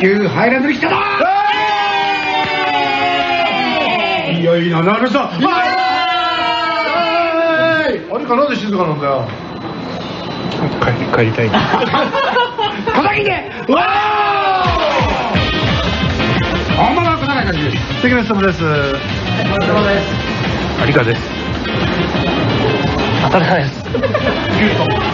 級ハイランドに来たぞ！いよいよなるぞ！あれかなんで静かなんだよ？帰帰りたい。でわー！本物は小崎です。関根勤です。有香です。当たらないです。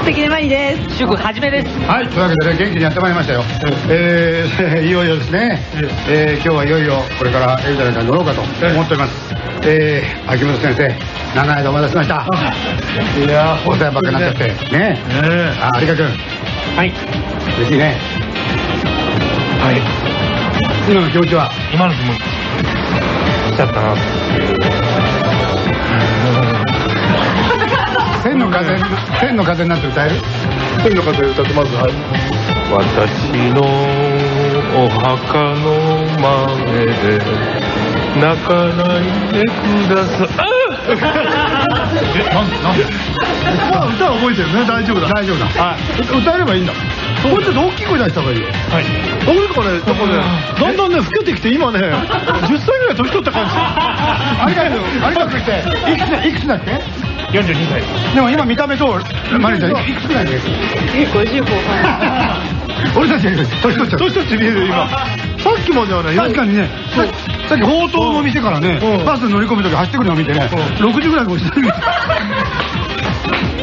関根麻里です。祝はじめです。はい、というわけでね、元気にやってまいりましたよ。えー、いよいよですね、えー、今日はいよいよこれからエルダレに乗ろうかと思っております。えー、秋元先生、長い間お待たせしました。いやー、お世話ばっかりになっちゃって。ねあ、有香君、はい。嬉しいね。はい。今の気持ちは？今の気持ち。しちゃったなっていう。風、千の風になって歌える？天の風歌ってまずはい。私のお墓の前で泣かないでください。えなんでなんで？ま あ歌は覚えてるね。大丈夫だ。大丈夫だ。はい。歌えればいいんだ。もう。ちょっと大きい声出した方がいいよ。はい。俺かね、なんかね、だんだんね、老けてきて、今ね、10歳ぐらい年取った感じ。有香君、有香君って、いくつ、いくつだっけ？42歳。でも今見た目と、マリちゃん、いくつぐらいで50後半。俺たち年取っちゃう。年取って見える、今。さっきまではね、確かにね、ささっき宝刀の店からねうん、バス乗り込む時走ってくるのを見てね、60ぐらいのおじさんに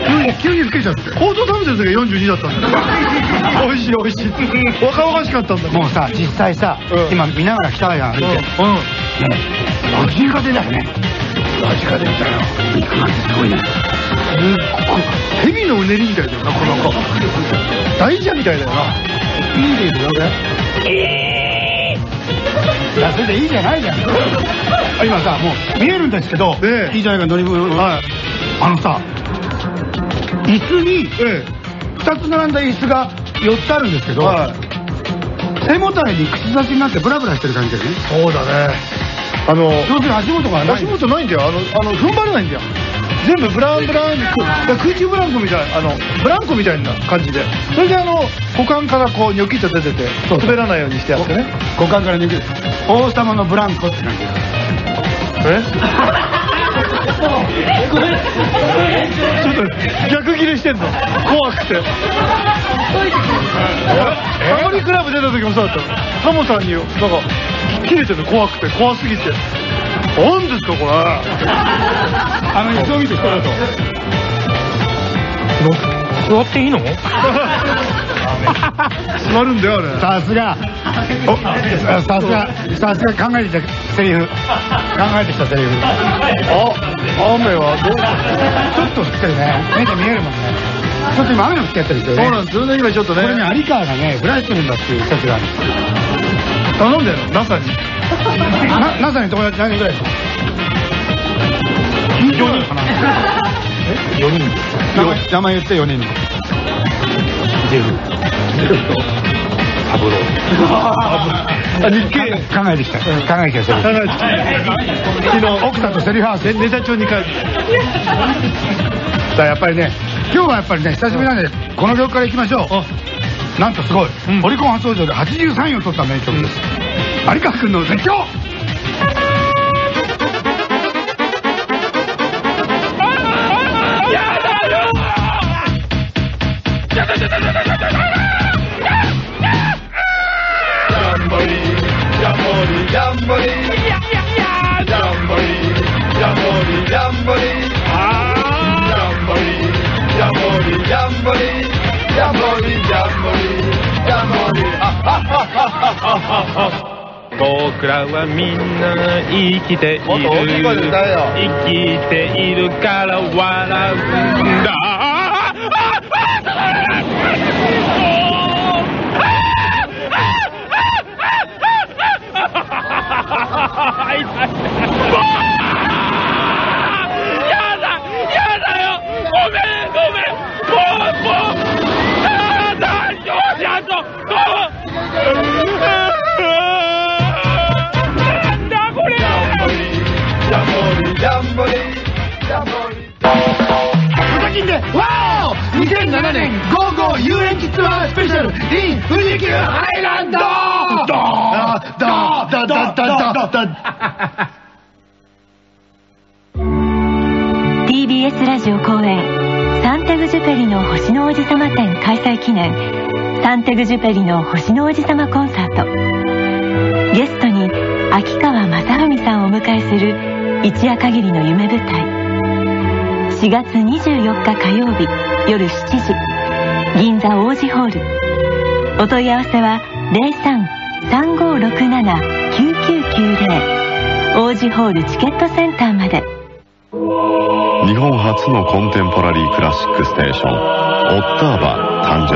急に、急に老けちゃって。高等食べてる時は42だったんだよ。美味しい美味しい。若々しかったんだもうさ、実際さう、ん今見ながら来たじゃん、歩いて。ね、うん。間近でだよね。間近で見たよ。肉なんてすごい。蛇のうねりみたい。だよな、この子。大蛇みたい。だよな。い。い。ですよね。い。や、それでい。い。じゃない。じゃん。今さ、もう見えるんですけど、ええい。い。じゃない。か、乗り物。はい。あのさ、椅子に、え二つ並んだ椅子が4つあるんですけ。ど、はい。背もたれに口差しになってブラブラしてる感じだよね。そうだね。あの、要するに足元がない。足元ないんだよ。あの、あの、踏ん張れないんだよ。全部ブランブランく空中ブランコみたいあのブランコみたいな感じで。それであの股間からこうニョキッと出てて滑らないようにしてやってね。股間から抜ける。王様のブランコって感じ。え？ちょっと逆ギレしてんの。怖くて。タモリクラブ出た時もそうだった。のタモさんになんか切れてるの怖くて怖すぎて何ですかこれあの椅子を見てこれだと。座っていいの？座るんだよあれさすが。おさすが、さすが考えてきたセリフ。考えてきたセリフ。あ雨はどう？ちょっと降ってるね。目で見えるもんね。ちょっと今雨が降ってやってるんですよね。そうなんですよね今ちょっとねこれね、有川がね、降らしてるんだっていう説があるんですよ。頼んでるの？NASA に。な、NASA に友達何人ぐらいですか4人かな。4人。名前言って4人の。ジェフ。サブロ。ーあ日経考えてきた。考えてきた。考えて昨日奥さんとセリフ合わせ。ネタ帳に書いて。さあやっぱりね、今日はやっぱりね、久しぶりなんで、この曲からいきましょう。なんとすごい、オリコン初登場で83位を取った名曲です。有川君の絶叫 僕らはみんな生きている。もっと大きい声で歌えよ。生きているから笑うんだ !2007 年、ゴーゴー遊園地ツアースペシャル in 富士急ハイランドだだだだだだだ TBS ラジオ公演サンテグジュペリの星の王子様展開催記念サンテグジュペリの星の王子様コンサートゲストに秋川雅史さんをお迎えする一夜限りの夢舞台4月24日火曜日夜7時銀座王子ホール。お問い合わせは03-3567-9990王子ホールチケットセンターまで。日本初のコンテンポラリークラシックステーションオッターバ誕生。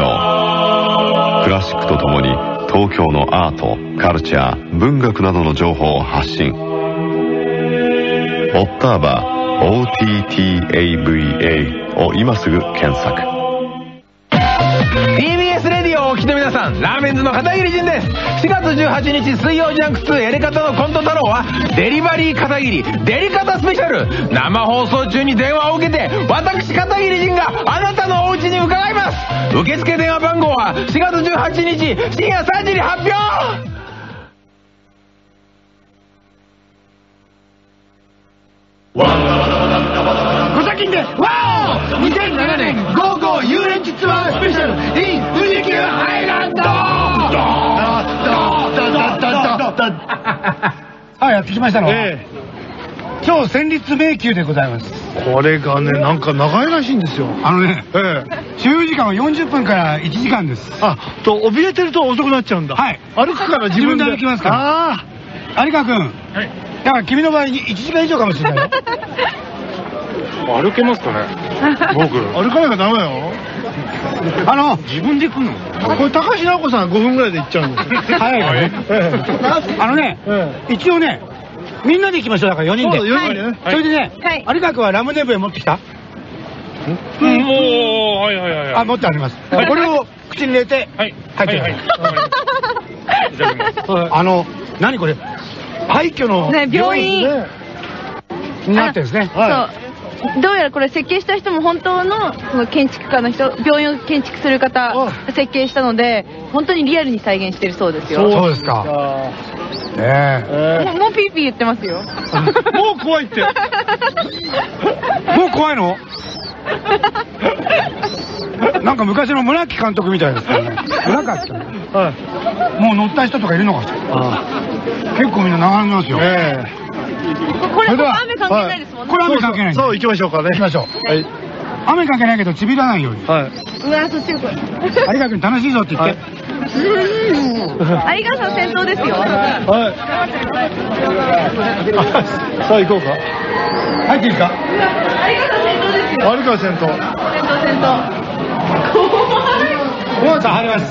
クラシックとともに東京のアートカルチャー文学などの情報を発信。オッターバ OTTAVA を今すぐ検索。TBS レディオをお聞きの皆さんラーメンズの片桐仁です。4月18日水曜ジャンク2やり方のコント太郎はデリバリー片桐デリカタスペシャル。生放送中に電話を受けて私片桐仁があなたのお家に伺います。受付電話番号は4月18日深夜3時に発表。小 はい、やってきましたのは、え今日戦慄迷宮でございます。えこれがねなんか長いらしいんですよ。あのね、ええ。所有時間は40分から1時間です。あと怯えてると遅くなっちゃうんだ。はい。歩くから自分で。歩きますから。あ有川くん、だから君の場合1時間以上かもしれないよ。歩けますかね。僕。あ 歩かなきゃダメよあの、自分で行くの？これ高橋直子さん5分ぐらいで行っちゃうんですよ。早いからね。えあのね、ええ。一応ね、みんなで行きましょう、だから4人で。そうだ4人で。ねそれでね、はい。有川くんはラムネブエ持ってきた？うん。おーはいはいはいあ、持ってあります。これを口に入れて、はい。入ってください あの、何これ？廃墟のね病院。ねになってるんですね。はそうどうやらこれ設計した人も本当のその建築家の人病院を建築する方が設計したので本当にリアルに再現してるそうですよ。そう。ですか。あえ。ーえ。もうもうピーピー言ってますよ。えもう怖いって。えもう怖いの？なんか昔の村木監督みたいですよね。村木ってねはい。もう乗った人とかいるのかしら。結構みんな流れますよ。えこれそれ雨関係ないですもんね。これ雨関係ないそう行きましょうかね。行きましょう。はい。雨関係ないけどちびらないように。はいうわそっちよこれ有川君楽しいぞって言って。有川さん先頭ですよ。はい。さあ行こうか。入っていいですか有川さん先頭ですよ。有川先頭先頭先頭さあ入ります。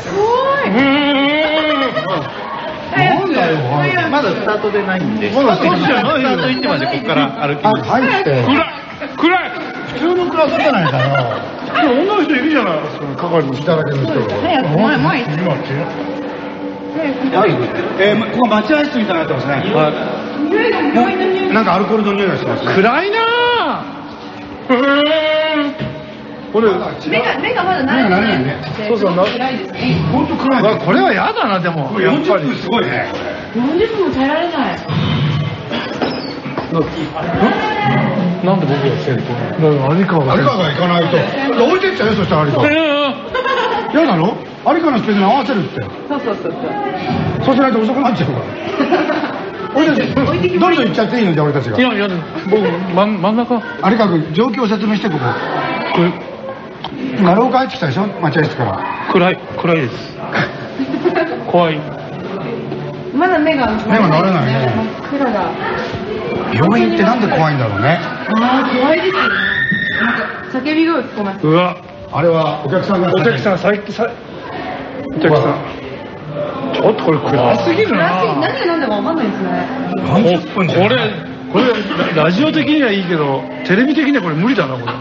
なんだよ、まだスタートでないんで。まだスタートじゃないよ。スタート行ってまでここから歩きあ、ます入って。暗い。暗い。普通のクラスじゃないかよ。女の人いるじゃないですか係の人。だらけの人。早く。前前今ってえー、ここ待合室みたいになってますね。もうなんかアルコールの匂いがしますね。暗いなこれ目が目がまだ慣れないね。そうそうな暗いですね本当暗い。わこれは嫌だなでもやっぱり40分すごいね。40分も耐えられないなんで僕が先頭だから有川が有川が行かないと。置いてっちゃうよ、そしたら有川。嫌なの有川のスピードに合わせるって。そうそうそうそうそうしないと遅くなっちゃうから。俺たち、どんどん行っちゃっていいのじゃあ俺たちが。いやいや僕真ん真ん中有川君、状況を説明して、ここ。これ今、廊下入ってきたでしょ？待合室から。暗い暗いです。怖い。まだ目が目が慣れないね。真っ暗だ病院ってなんで怖いんだろうね。ああ怖いです。よねなんか叫び声聞こえます。うわ。あれはお客さんが。お客さん最近さお客さん。ちょっとこれ暗すぎるな。何が何だか分かんないですね。30分じゃんこれこれラジオ的にはいいけどテレビ的にはこれ無理だなこれ。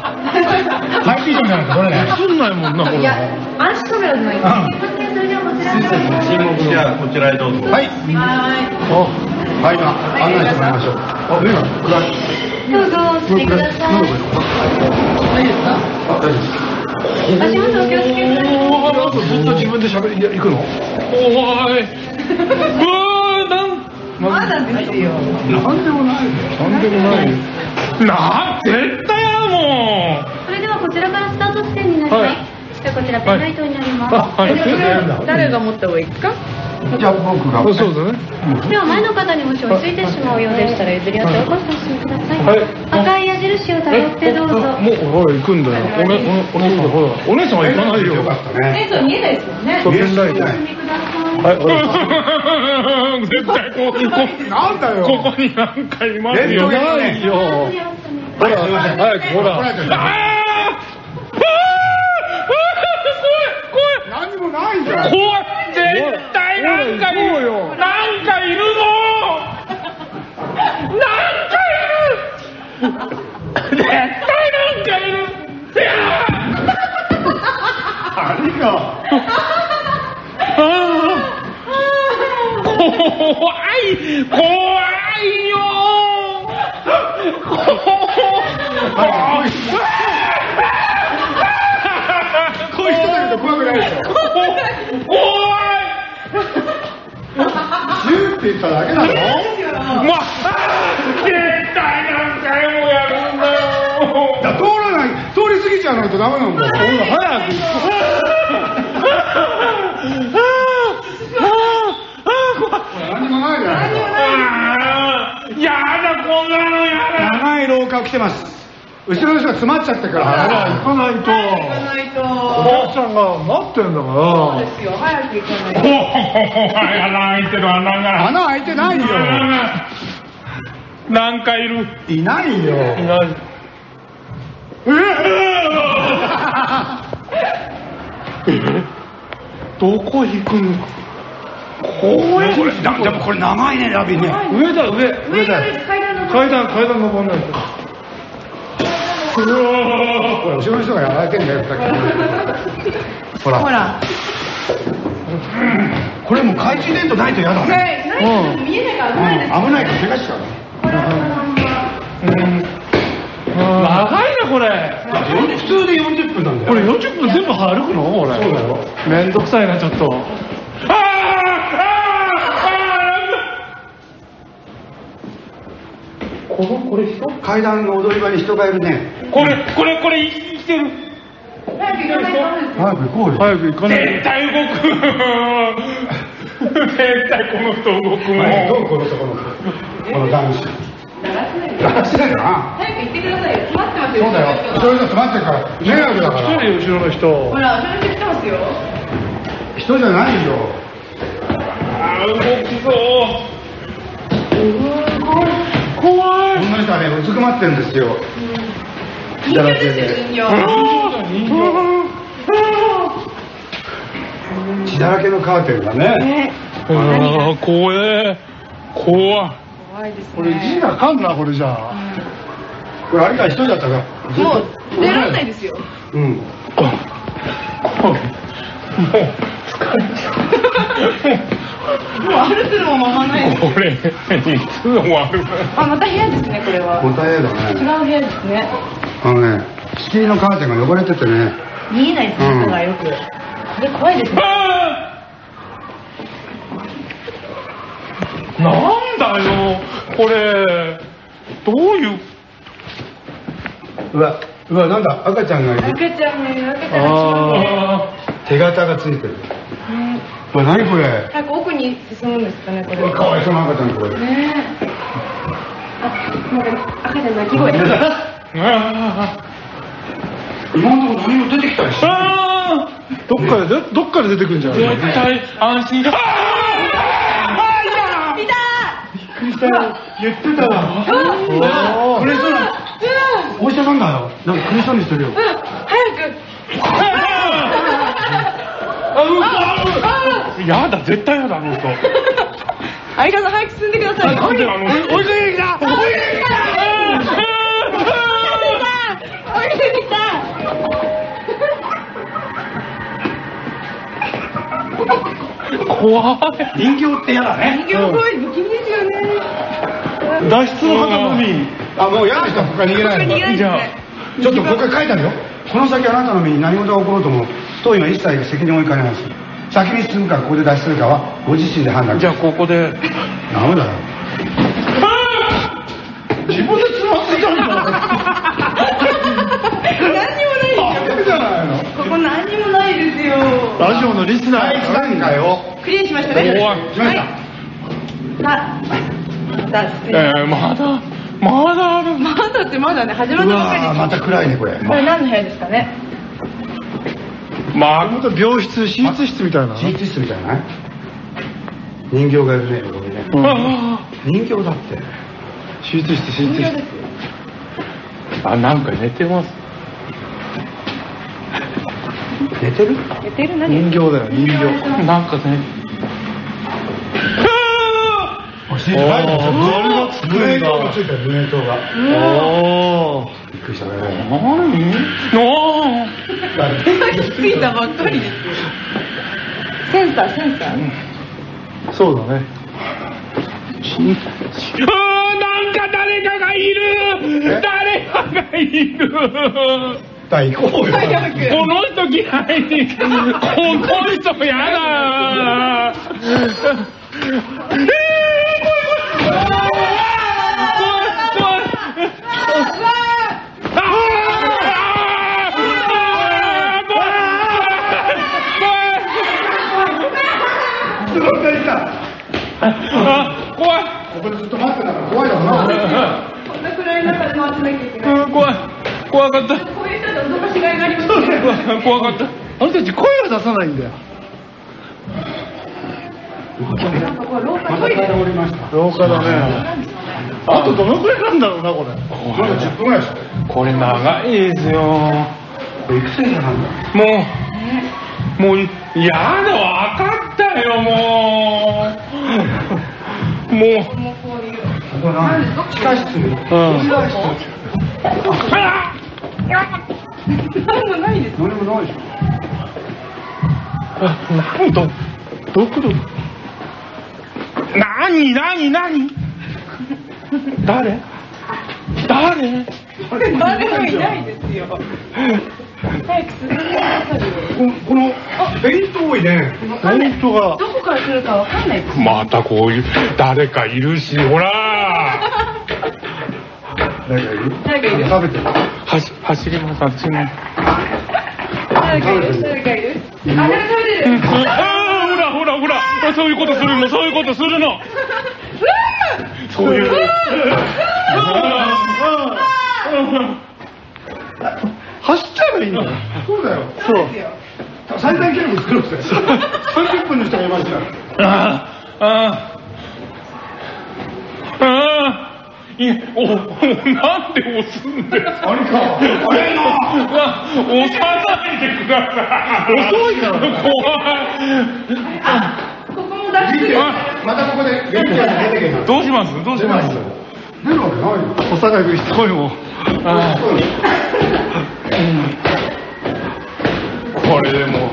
ハイピートじゃないとこれね。映んないもんなこれ。いや暗視カメラじゃないですそれじゃあこちらのじゃあこちらへどうぞ。はい。ははい、今、案内してもらいましょう。あ、目がどうぞしてください。大丈夫ですか足元お気をつけください。ずっと自分で喋り行くの？怖い。うわーなん、まだですよ。なんでもないよなんでもないよな、絶対やだもん。それではこちらからスタート地点になります。はいじゃあこちらペンライトになります。あはい誰が持った方がいいですか？じゃあ僕があそうだね。では前の方にもし追いついてしまうようでしたら譲り合ってお越しください。はい。赤い矢印をたどってどうぞ。もうほら行くんだよ。おねおお姉さんほら。お姉さんは行かないよ。よかったね。え、そう見えないですよね。見えないはい。絶対こう、こなんだよここになんかいますよ。ないよ。ほら早くほら。あー！あもないじゃん。怖い絶対なんかいるよ。なんかいるぞ。なんかいる。絶対なんかいる。いやあ怖い。怖いよ。怖いおい。十って言っただけなのまあ、絶対何回もやるんだよ。だ通らない通り過ぎちゃわないとダメなんだよ早く。何もないじゃないやだこんなのやだ長い廊下来てます後ろの人が詰まっちゃってるから。ほら行かないと。行かないと。お客さんが待ってんだから。ですよ。早く行かないと。穴開いてる穴が。穴開いてないよ。なんかいる。いないよ。いない。どこ行くの？怖いこれでもこれ長いねラビね。上だ上。上だよ階段の。階段階段登んないとこれ後ろの人がやられてんだよさっきほらほら。これもう懐中電灯ないと嫌だね。ね、ない見えないから危ないです。危ないから怪我しちゃうね。長いなこれ。普通で40分なんだよこれ40分全部歩くの？これそうだよ。めんどくさいなちょっとあーあこのこれ人？階段の踊り場に人がいるね。ーこれこれこれ生きてる。早く行かないと。早く行こうよ。早く行かない絶対動く。絶対この人動くもんはいどうこのところこの男子。だらしないかな早く行ってくださいよ。詰まってますよ。そうだよ。後ろの人詰まってるから。迷惑だから一人後ろの人ほら、後ろに来てますよ。人じゃないよ。あー動くぞこんな人はねうずくまってるんですよ。人形ですよ、人形。血だらけのカーテンがね。ああ怖え。怖。い怖いですこれ字ね。がかんなこれじゃあ。これあれから一人だったかもとう、出られないですよ。うん。もうもう歩くのもままないです。これいつ終わるあ、また部屋ですね、これは。本当は嫌だ違ねう部屋ですね。あのね仕切りのカーテンが汚れててね。見えないです、人がよく。これ怖いですね。なんだよこれ。どういう？うわうわなんだ赤ちゃんがいる。赤ちゃんもいる、赤ちゃんがあ手形がついてる。うわ何これ？早く奥に進むんですかね、これ。かわいそうな赤ちゃんこれ。ねえ。あ、なんか赤ちゃんの鳴き声。あ 今のところ何も出てきたりしない？あどっかでどっかで出てくるんじゃない？絶対安心あいた！びっくりしたよ。言ってたわ。おー。苦しそうなお医者さんだよ。なんか苦しそうにしてるよ。うん、早く。あ やだ絶対やだあの人 相川さん早く進んでください。なんであの人おいできたおいできた追い出てきた。怖い人形って嫌だね人形怖い、不気味ですよね。脱出の旗のみあもう嫌な人はここから逃げないの逃げないですね。ちょっとここに書いてあるよこの先あなたの身に何事が起ころうとも当院は一切責任を負いかねます先に進むかここで脱出するかはご自身で判断じゃあここで。ダメだよ。自分でつまずいたんだ。何にもないダメじゃないのここ何にもないですよ。ラジオのリスナ第一ー段階をクリアしましたね。おいしました、さあ脱え出ー、まだまだある。まだってまだね始まっうたばかりまた暗いねこれ。これ何の部屋ですかね？まあ本当病室手術室みたいな。手術室みたいなね。人形がいるねここにね。うん。人形だって。手術室手術室。あなんか寝てます。寝てる？寝てる？何？人形だよ人形。なんかね。あー誰がつくんだ胸塔がついてる胸塔がおおくりしたね。何？のついたばっかりですよセンサーセンサーそうだねあーなんか誰かがいる誰かがいる行こうよこの人嫌いこの人やだえー、怖い怖い怖い怖いすごい大事だあ怖い。ここでずっと待ってたから怖いだろうな。こんな暗い中で回ってなきゃいけない。うん怖い。怖かった。こういう人しがいがありますね。怖かった。あの人たち声を出さないんだよ。廊下だね。あとどのくらいなんだろうなこれ。まだ10分ぐらいでしょこれ長いですよ。もうもういやだわかったよもうもう何もないです何もないでしょ何どこど何何何誰誰誰もいないですよ早く進んでくださいよ。ここのフェイント多いね。本当がどこから来るかわかんないですまたこういう誰かいるしほら。誰かいる？誰かいる？食べてる。はし走りますあっちに。誰かいる？誰かいる？あ誰か食べてる。ああほらほらほら。そういうことするの。そういうことするの。そういう走っちゃえばいいんだよそうだよ。そう。最短記録作ろうぜ30分の人がいましたよ。あああああいやおおなんで押すんですかあれか。あれな。わ押さないでください。遅いから。怖い。ここも脱出またここでどうします？どうします？出るわけないよ。小坂君しつこいもこれ。でも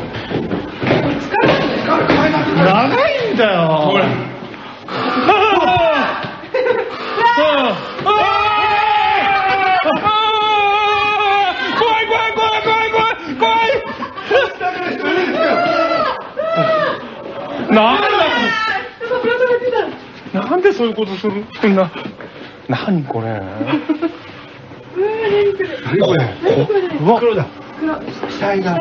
長いんだよほら怖い怖い怖い怖い怖い怖いなんだなんでそういうことするんだ何これ何これうわ黒だ死体が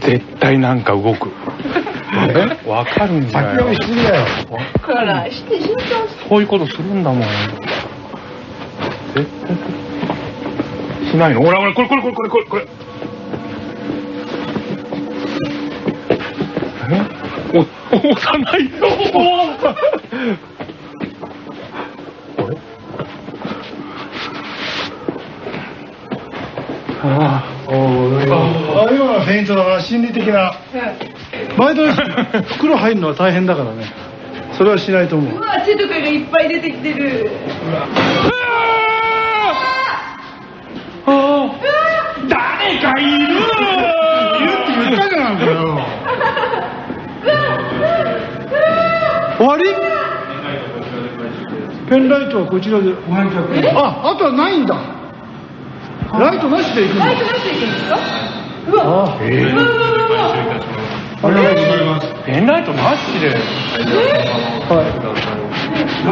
絶対なんか動く。わかるんだ先読みしすぎだよほらして慎重そういうことするんだもん絶対しないのほらほらこれこれこれこれこれこれえお押さないよ今のフェイントだから心理的な。毎度袋入るのは大変だからね。それはしないと思う。うわ血とかがいっぱい出てきてる。ああ誰かいる。いるって言ったじゃんこれよ。終わり？ペンライトはこちらで。ああとはないんだ。ライトなしで行くんだライトなしでいくんですか？うわあうわうわうわありがとうございます。ペンライトなしで。な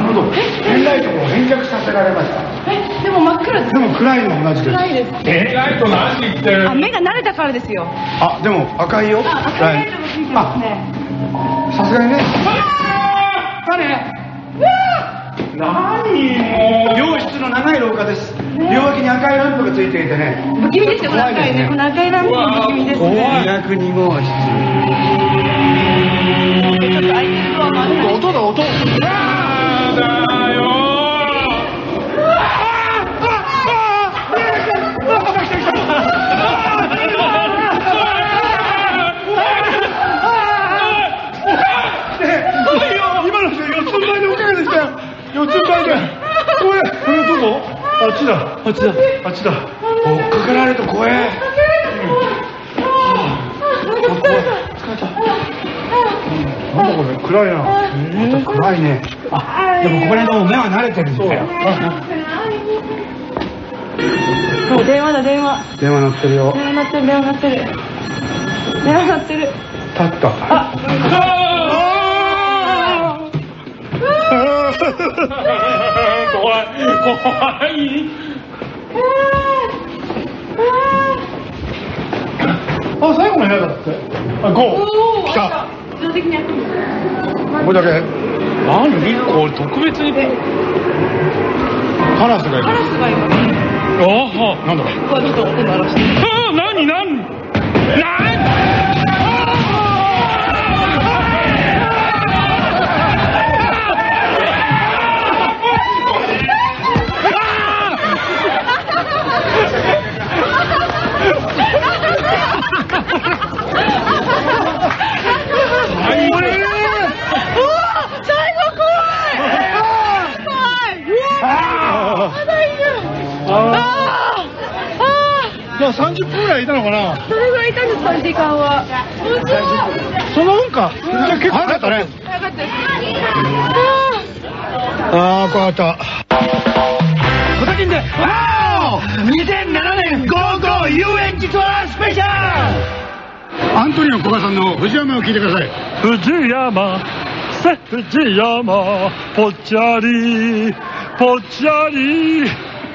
るほど。ペンライトを返却させられました。え、でも真っ暗です。でも暗いの同じです。暗いです。ペンライトなしって。あ、目が慣れたからですよ。あ、でも赤いよ。あ、赤いライトがついてますね。あさすがにね。何もう。病室の長い廊下です。両脇に赤いランプがついていてね。不気味ですよ、この赤いね。この赤いランプも不気味ですね。202号室。ちょっと開いてるドアもある音だ音だよ今の人四つん這いでおかげでしたよ四つん這いでこれこれどこあっちだあっちだあっちだ追っかけられると怖え。なんだこれ暗いな暗いね。あ、でもこれでも目は慣れてるんだよ。そう電話だ、電話。電話鳴ってるよ。電話鳴ってる、電話鳴ってる。電話鳴ってる。立った。怖い怖い。あ最後の部屋だって。あ来た。これだけ。何？これ特別にカラスがいる。カラスがいます。ああなんだこれちょっと音鳴らして。あ何何？何？ぐらいいたのかな？それぐらいいたんですか、時間は。そんなもんかじゃあ結構早かったね。早かったです。ああ、怖かった。小田金でわー2007年ゴーゴー遊園地ツアースペシャルアントニオ古賀さんの藤山を聞いてください。藤山せ藤山ぽっちゃりぽっちゃり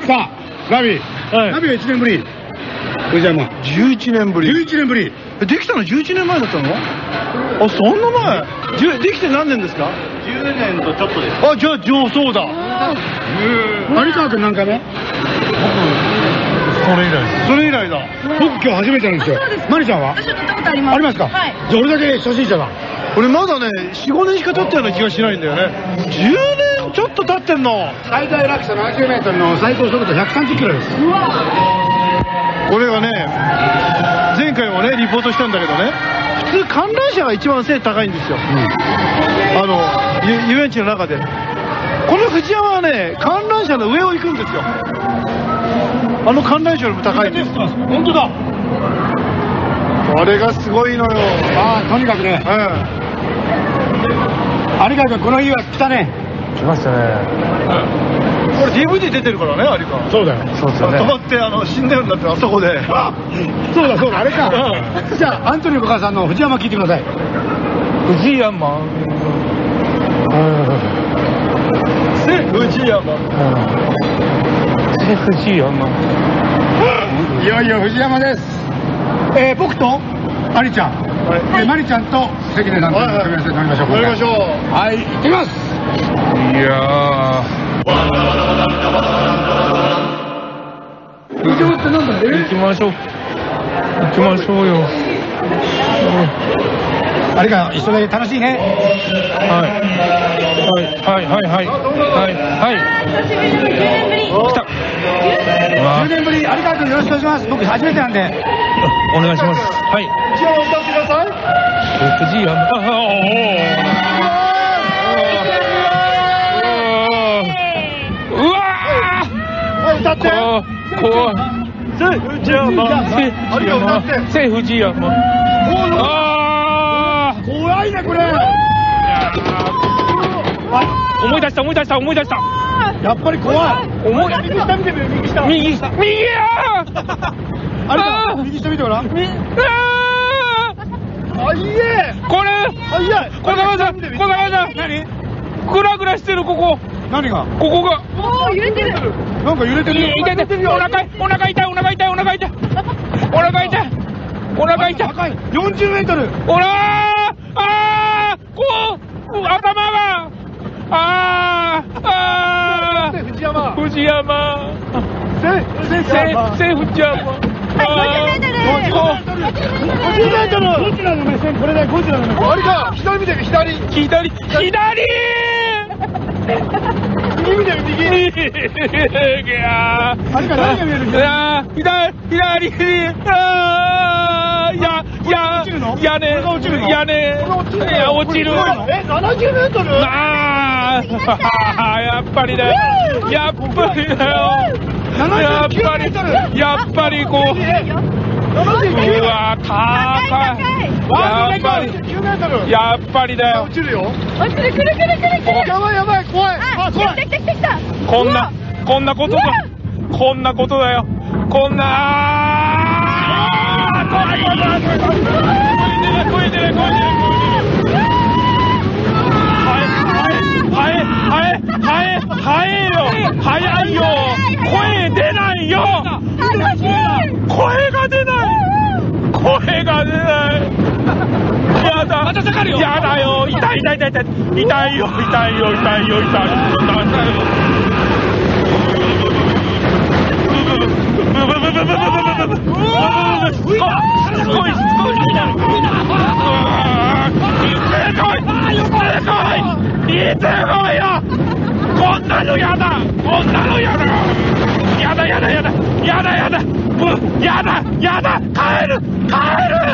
さあ、ガビ。はいガビは1年ぶり。藤山。11年ぶり。11年ぶり。えできたの11年前だったの？あそんな前。できて何年ですか？10年とちょっとです。あじゃあ上層だ。有川君何回目それ以来です。それ以来だ。僕今日初めてなんですよ。そうです。マリちゃんは？私は乗ったことあります。ありますか？はい。じゃあ俺だけ初心者だ。俺まだね45年しか経ったような気がしないんだよね。10年ちょっと経ってんの。最大落差70メートルの最高速度130キロです。俺がね前回もねリポートしたんだけどね。普通観覧車が一番背高いんですよ、あのゆ遊園地の中で。この藤山はね観覧車の上を行くんですよ。あの観覧車よりも高いんです。本当だ。あれがすごいのよ。ああ、とにかくね。うん有川君この日は来たね。来ましたねこれ DVD 出てるからね有川そうだよ。そうですよね止まってあの死んだようになってあそこで そうだそうだ、あれか。じゃあ、アントニオ古賀さんの藤山聞いてください。藤山せ藤山せ藤山いよいよ藤山です。えー、僕と、アリちゃん。はいえーマリちゃんと関根さんと組み合わせで乗りましょう。乗りましょうはい、行ってきます。行きましょう。行きましょうよ。有川、一緒で楽しいね。はい。はいはいはい。はいはい。はい久しぶりです。10年ぶり。来た。わ10年ぶり、有川君よろしくお願いします。僕初めてなんで。お願いします。はい。じゃあ歌ってください。藤山あお歌って。ー怖い怖いね、これ。思い出した思い出した思い出した。やっぱり怖い。思い右下見てみる右下。右右や有川、右下見てごらん。ああいいえ。早い小玉さん小玉さん何？グラグラしてるここ何が？ここが。おー揺れてる。なんか揺れてるよ。痛い痛いお腹いお腹痛いお腹痛いお腹痛い。お腹痛い。お腹痛い。高い。40メートル。ほらー。あー。こう。う頭が。あー。あー。藤山。藤山。せせせせ藤山。はい50メートル。こ50メートル。ゴジラの目線これだよゴジラの目線あれか。左見て左。う左。左右見て右いやーあれか何が見えるいやー左左あーやや落ちるの屋根落ちる屋根落ちるいや落ちるえ70メートルああやっぱりだよやっぱりだよやっぱりやっぱりこうう79わ高いやっぱり。9メートル。やっぱりだよ。落ちるよ。落ちてるくるくるくるくる。やばいやばい怖い。あ来た来た来た来た。こんなこんなことだこんなことだよ。こんなあー怖い怖い怖い怖い怖い。怖い怖い怖い怖い怖い怖いはいはいはいはいよ早い。よ声出ないよ楽しい声が出ない。声が出ない。やだ。やだよ。痛い痛い痛い痛い。痛いよ痛いよ痛いよ痛いよ。痛いよこんなのやだこんなのやだやだやだやだやだやだ。うやだやだ。帰る帰る。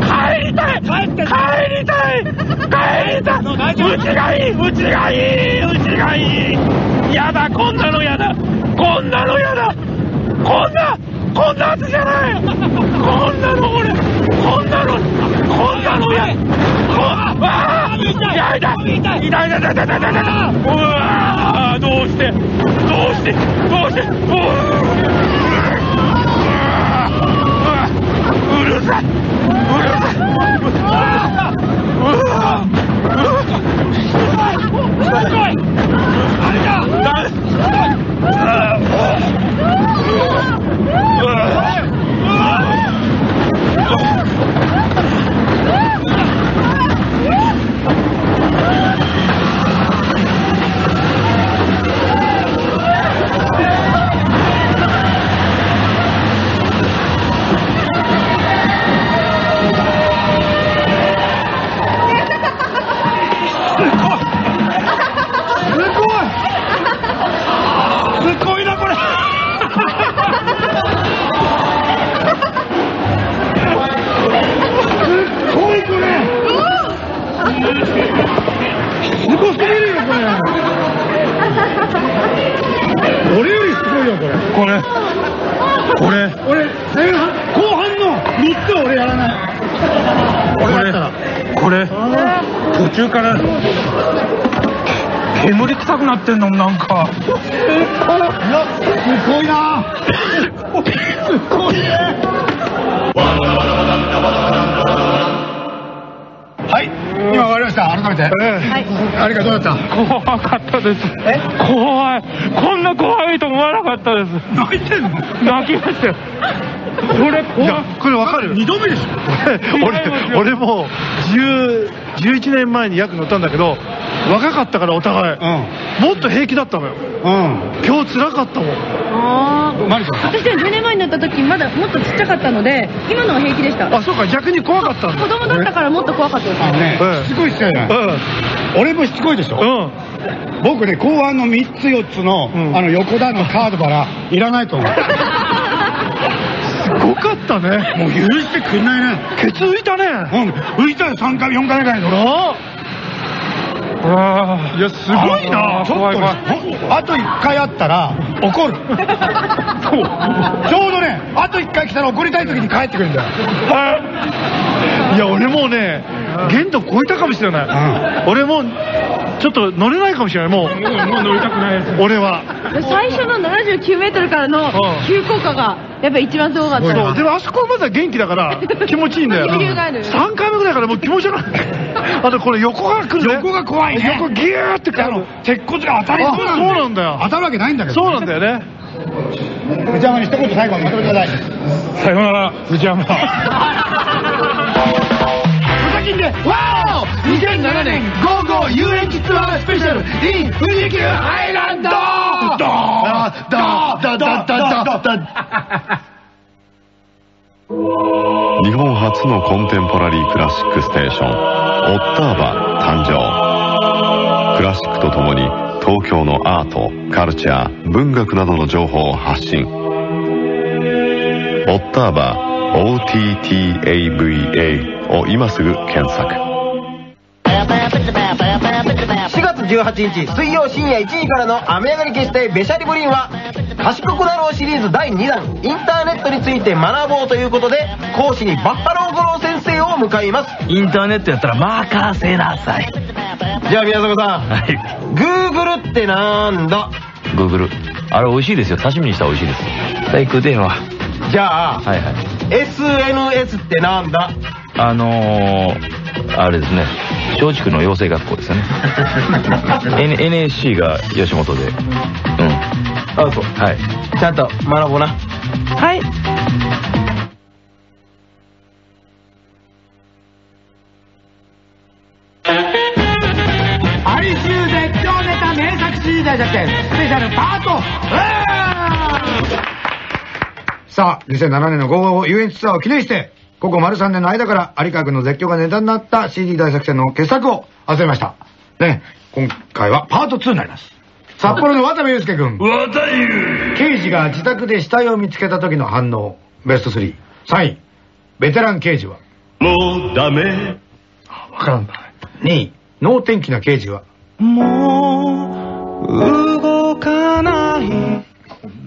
帰りたい。帰りたい。帰りたい。うちがいいうちがいいうちがいい。やだこんなのやだ。こんなのやだ。こんなこんなやつじゃない。こんなの俺こんなのこんなのやこああ痛い。痛い。痛い。痛い。痛い。痛い。痛い。痛い。痛い。うわどうしてどうしてどうしてうるさい。うるさい。うわうわすごい。あれだ二度目ですょ 俺俺も11年前にヤク乗ったんだけど若かったからお互い、うん、もっと平気だったのよ、うん、今日つらかったもん。ああ私は10年前になった時まだもっとちっちゃかったので今のは平気でした。あそうか。逆に怖かった子供だったからもっと怖かったです。ね、うん、しつこいっすよね、うん、俺もしつこいでしょ、うん、僕ね後半の3つ4つの,、あの横だのカードからいらないと思う。かったね。もう許してくんないね。ケツ浮いたね。うん。浮いたよ3回4回目ぐらいの。ああいやすごいな。ちょっとあと1回あったら怒る。ちょうどねあと1回来たら怒りたい時に帰ってくるんだよ。いや俺もうね限度超えたかもしれない、俺もちょっと乗れないかもしれない。もうもうもう乗りたくないです。俺は。最初の79メートルからの急降下がやっぱ一番すごかった。そう。でもあそこはまだ元気だから 気持ちいいんだよ。余裕がある。3回目ぐらいからもう気持ち悪い あとこれ横が来るね。横が怖いね。横ギューってあの鉄骨が当たりあそうそうなんだよ。当たるわけないんだけどそうなんだよね。内山に一言最後にまとめてください。さよなら。内山 金でわお !2007 年ゴーゴー遊園地ツアースペシャル in 富士急ハイランド!ドードードードードードードー日本初のコンテンポラリークラシックステーションオッターバ誕生クラシックとともに東京のアートカルチャー文学などの情報を発信オッターバ OTTAVA を今すぐ検索。4月18日水曜深夜1時からの雨上がり決定ベシャリブリンは賢くなろうシリーズ第2弾インターネットについて学ぼうということで講師にバッファロー五郎先生を迎えます。インターネットやったら任せなさい。じゃあ宮迫さんはい。Google ってなんだ？Google あれ美味しいですよ。刺身にしたら美味しいです。最食うてへんわじゃあはいはい。SNS ってなんだ？あのー、あれですね。松竹の養成学校ですよね。N NSC が吉本で。うん。あそう。はい。ちゃんと学ぼうな。はい。哀愁絶叫ネタ名作 CD 大作戦スペシャルパート。さあ、2007年の午後遊園地ツアーを記念して、ここ丸3年の間から有川君の絶叫がネタになった CD 大作戦の傑作を集めました。ね、今回はパート2になります。札幌の渡部祐介君。渡優刑事が自宅で死体を見つけた時の反応、ベスト3。3位、ベテラン刑事は。もうダメわからんな。2位、能天気な刑事は。動かない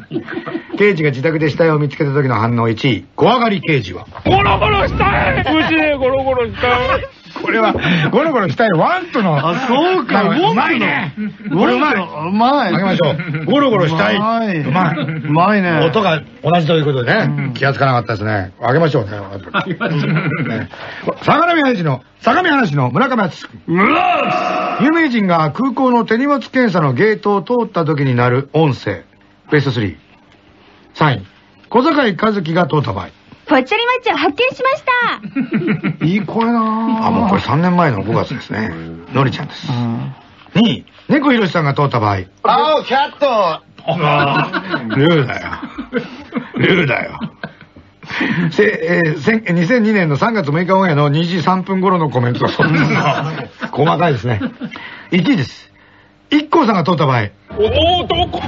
刑事が自宅で死体を見つけた時の反応1位、怖がり刑事は。ゴロゴロしたいうちでゴロゴロしたいこれは、ゴロゴロしたいワントの。あそうかうまいね。これうまい。うまいあげましょう。ゴロゴロしたい。うまいうまい。うまいね音が同じということでね。気がつかなかったですね。あげましょうね。あげましょう。ね相模原市の、相模原市の村上敦君。有名人が空港の手荷物検査のゲートを通った時になる音声。ベスト3。3位。小坂井和樹が通った場合。ぽっちゃりマッチを発見しました いい声なぁ。あ、もうこれ3年前の5月ですね。のりちゃんです。2位、猫ひろしさんが通った場合。青キャットルーだよ。ルーだよ。せえーせん2002年の3月6日オンエアの2時3分頃のコメントが細かいですね。1位です。一光さんが通った場合。男？男？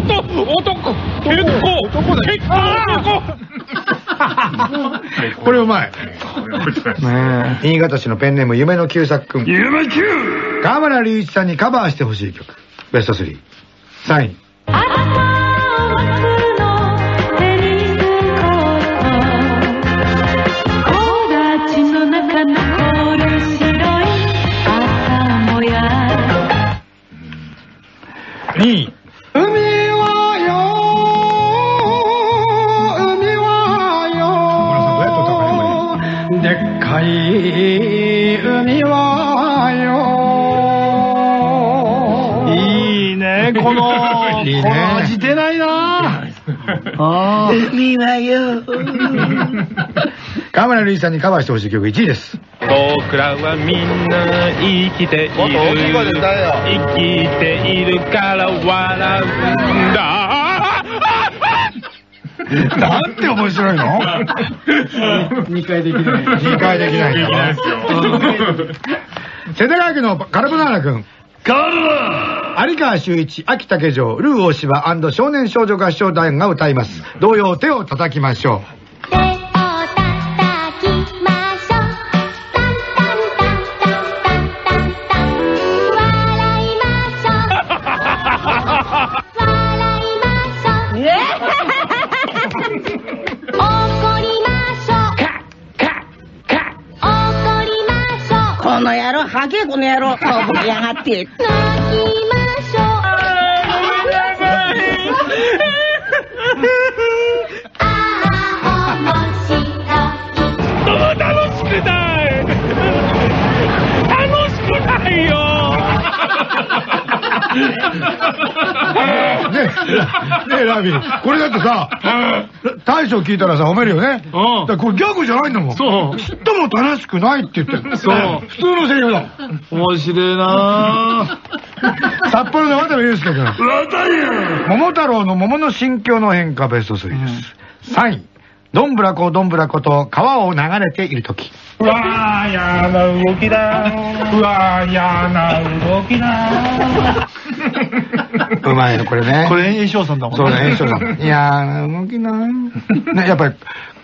男？男？結構男？だ結構男？これうまい。新潟市のペンネーム夢の旧作くん。夢球河村隆一さんにカバーしてほしい曲。ベスト3。3位。いいねこの味出ないなあー海はよ 河村隆一さんにカバーしてほしい曲1位です。僕らはみんな生きているもっと大きい声で歌えよ生きているから笑うんだ なんて面白いの ?2 回できない。2回できない。世田谷区のカルボナーラ君。カル有川修一、秋竹城、ルー大柴少年少女合唱団が歌います。同様手を叩きましょう。手を叩きましょうタンタンタンタンタンタンタン笑いましょう笑いましょう怒りましょう怒りましょうこの野郎、はけこの野郎、とぼけやがって。泣きましょうねえ、ねえ、ラビー。これだってさ、大将聞いたらさ、褒めるよね。だからこれギャグじゃないんだもん。そう。ちっとも楽しくないって言ってる。そう普通のセリフだ。面白いな札幌の渡部祐介君。桃太郎の桃の心境の変化ベスト3です。3位。どんぶらこどんぶらこと川を流れているとき。うわー、嫌な動きだ。うわー、嫌な動きだ。うまいよ、これね。これ、炎症さんだもんそうだ、炎症さん。いやー、動きなーね、やっぱり、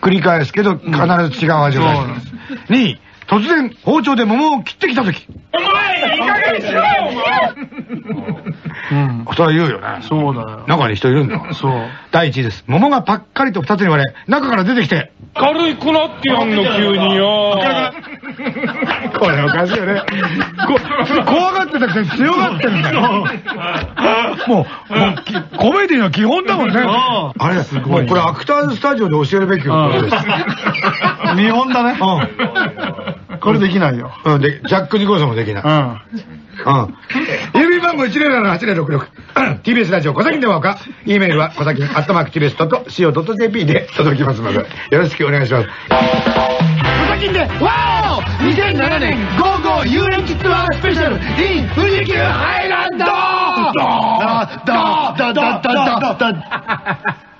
繰り返すけど、必ず違う味を出します。2位、突然、包丁で桃を切ってきたとき。お前、いい加減にしろよ、お前。うん。それは言うよね。そうだよ。中に人いるんだ。そう。第1位です。桃がパッカリと2つに割れ、中から出てきて。軽くなってやんの、急によ。これおかしいよね。こ怖がってたくせに強がってるんだよ。もう、もうきコメディの基本だもんね。あれ、もうこれアクターズスタジオで教えるべきことです。見本だね。これできないよ。うん、で、ジャック・ニコルソンもできない。うん。うん。郵便番号107-8066。TBS ラジオ小崎電話か、E メールは小崎アットマーク TBS.CO.JP で届きますので、よろしくお願いします。小崎で、わお !2007 年、ゴーゴー遊園地ツアースペシャル in 富士急ハイランドだだだだだだだ